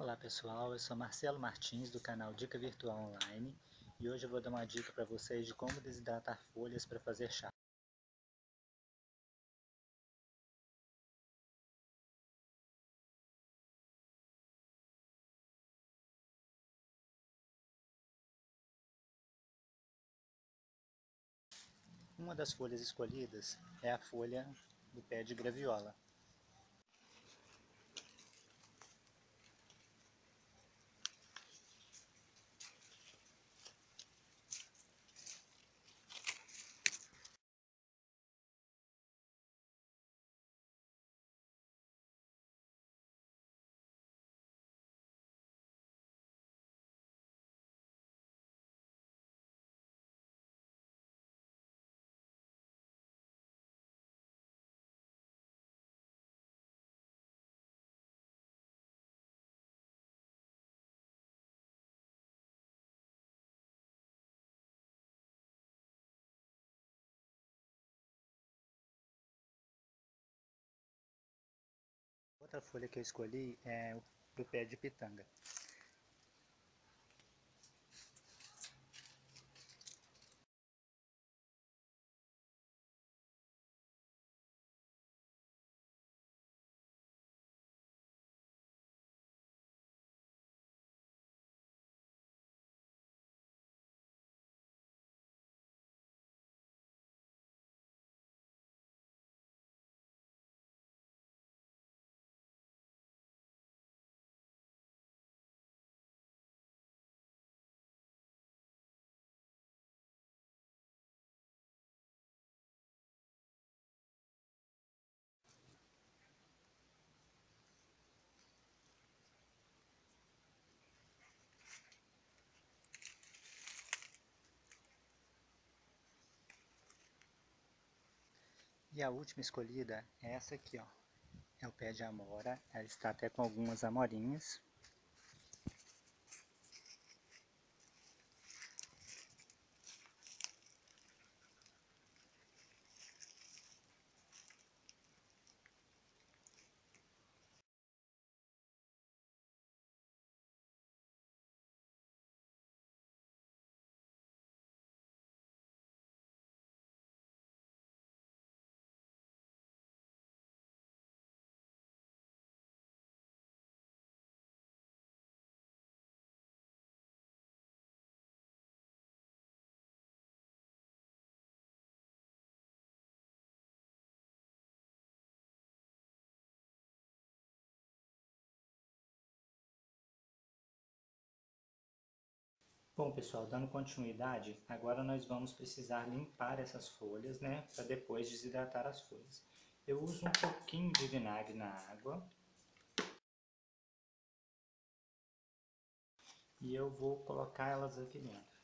Olá pessoal, eu sou Marcelo Martins do canal Dica Virtual Online e hoje eu vou dar uma dica para vocês de como desidratar folhas para fazer chá. Uma das folhas escolhidas é a folha do pé de graviola. Outra folha que eu escolhi é o do pé de pitanga. E a última escolhida é essa aqui, ó. É o pé de amora. Ela está até com algumas amorinhas. Bom pessoal, dando continuidade, agora nós vamos precisar limpar essas folhas, né, para depois desidratar as folhas. Eu uso um pouquinho de vinagre na água. E eu vou colocar elas aqui dentro.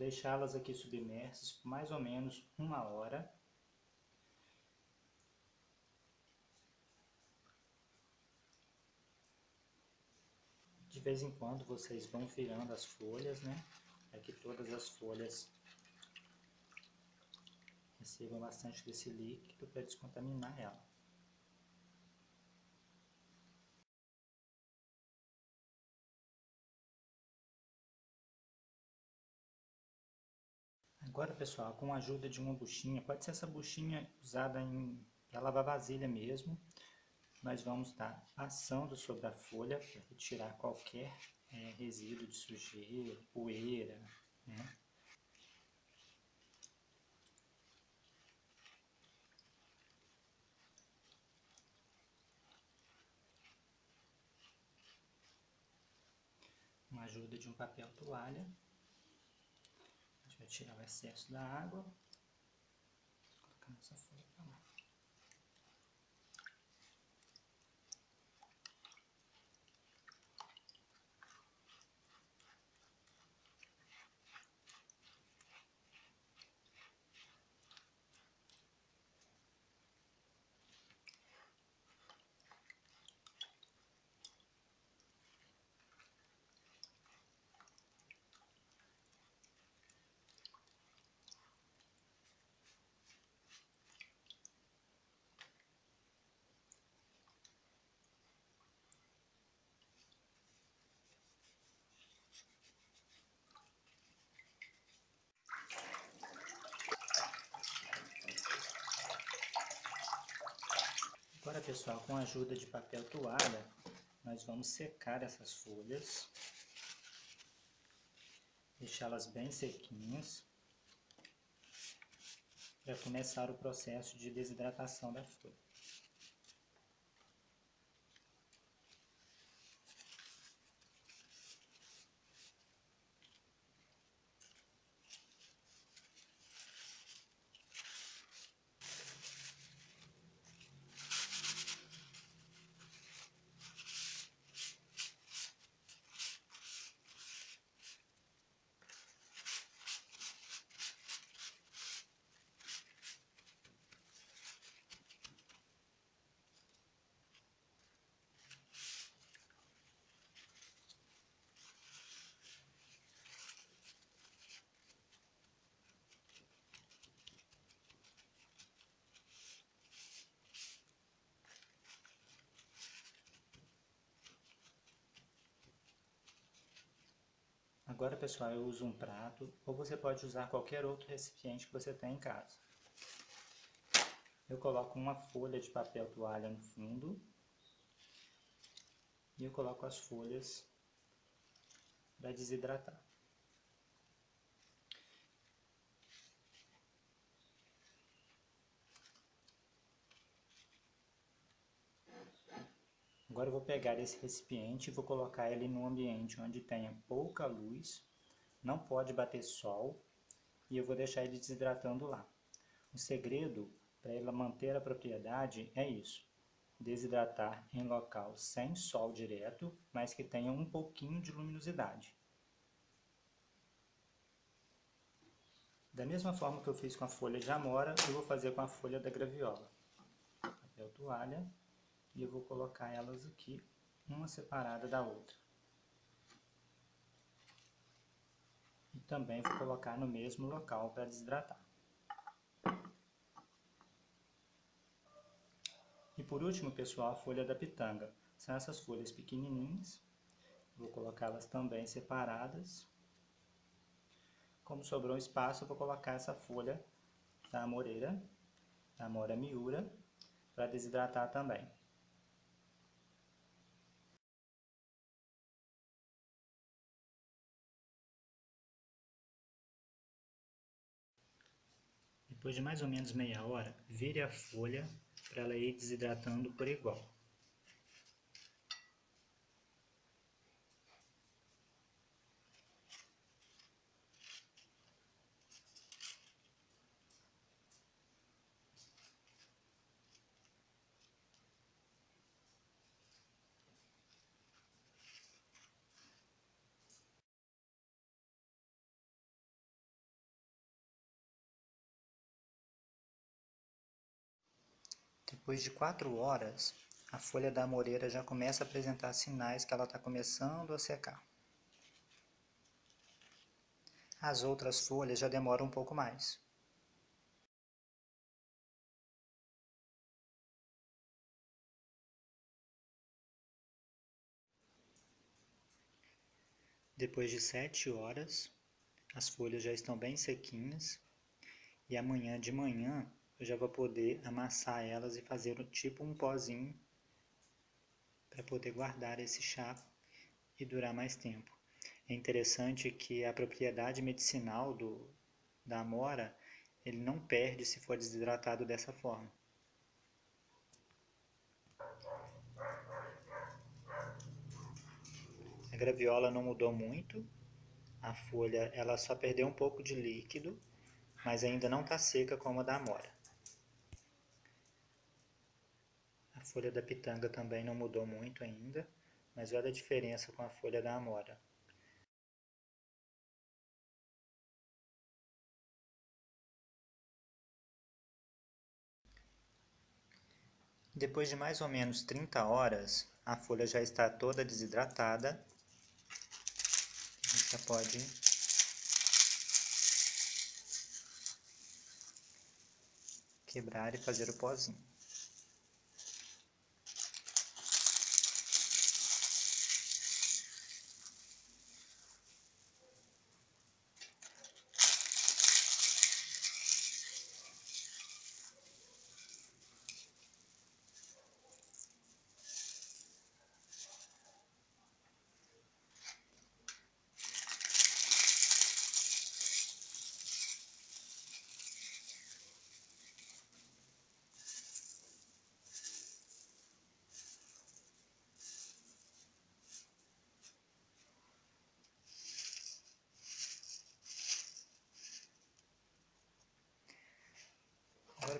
Deixá-las aqui submersas por mais ou menos uma hora. De vez em quando vocês vão virando as folhas, né? Para que todas as folhas recebam bastante desse líquido para descontaminar ela. Agora, pessoal, com a ajuda de uma buchinha, pode ser essa buchinha usada para lavar vasilha mesmo, nós vamos estar passando sobre a folha para retirar qualquer é, resíduo de sujeira, poeira, né? Com a ajuda de um papel toalha vai tirar o excesso da água. Vou colocar nossa folha para lá. Pessoal, com a ajuda de papel toalha, nós vamos secar essas folhas, deixá-las bem sequinhas, para começar o processo de desidratação da folha. Agora, pessoal, eu uso um prato, ou você pode usar qualquer outro recipiente que você tem em casa. Eu coloco uma folha de papel toalha no fundo e eu coloco as folhas para desidratar. Agora eu vou pegar esse recipiente e vou colocar ele num ambiente onde tenha pouca luz, não pode bater sol e eu vou deixar ele desidratando lá. O segredo para ela manter a propriedade é isso, desidratar em local sem sol direto, mas que tenha um pouquinho de luminosidade. Da mesma forma que eu fiz com a folha de amora, eu vou fazer com a folha da graviola. Papel toalha e eu vou colocar elas aqui, uma separada da outra. E também vou colocar no mesmo local para desidratar. E por último, pessoal, a folha da pitanga. São essas folhas pequenininhas. Vou colocá-las também separadas. Como sobrou espaço, vou colocar essa folha da amoreira, da amora miura, para desidratar também. Depois de mais ou menos meia hora, vire a folha para ela ir desidratando por igual. Depois de quatro horas, a folha da amoreira já começa a apresentar sinais que ela está começando a secar. As outras folhas já demoram um pouco mais. Depois de sete horas, as folhas já estão bem sequinhas e amanhã de manhã eu já vou poder amassar elas e fazer tipo um pozinho para poder guardar esse chá e durar mais tempo. É interessante que a propriedade medicinal do, da amora ele não perde se for desidratado dessa forma. A graviola não mudou muito, a folha ela só perdeu um pouco de líquido, mas ainda não está seca como a da amora. A folha da pitanga também não mudou muito ainda, mas olha a diferença com a folha da amora. Depois de mais ou menos 30 horas, a folha já está toda desidratada. Já pode quebrar e fazer o pozinho.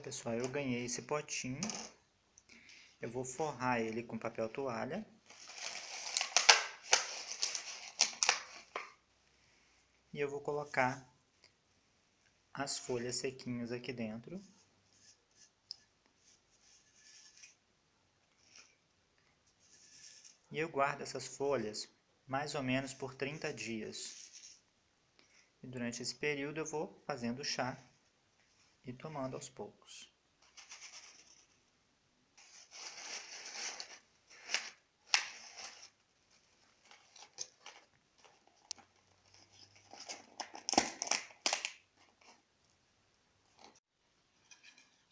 Pessoal, eu ganhei esse potinho. Eu vou forrar ele com papel toalha. E eu vou colocar as folhas sequinhas aqui dentro. E eu guardo essas folhas mais ou menos por 30 dias. E durante esse período eu vou fazendo chá e tomando aos poucos.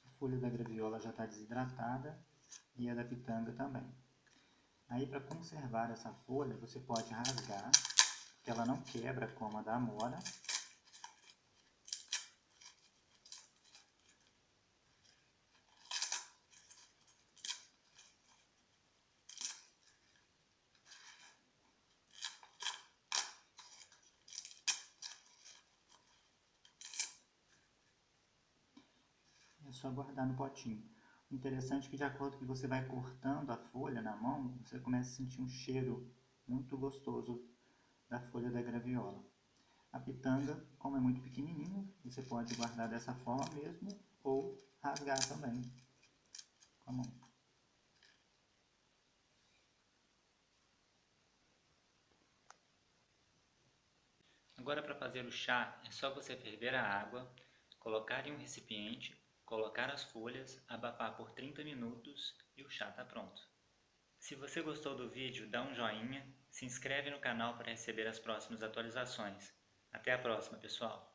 A folha da graviola já está desidratada e a da pitanga também. Aí para conservar essa folha, você pode rasgar, que ela não quebra como a da amora. Guardar no potinho. Interessante é que de acordo que você vai cortando a folha na mão, você começa a sentir um cheiro muito gostoso da folha da graviola. A pitanga, como é muito pequenininha, você pode guardar dessa forma mesmo ou rasgar também com a mão. Agora para fazer o chá, é só você ferver a água, colocar em um recipiente colocar as folhas, abafar por 30 minutos e o chá está pronto. Se você gostou do vídeo, dá um joinha, se inscreve no canal para receber as próximas atualizações. Até a próxima, pessoal!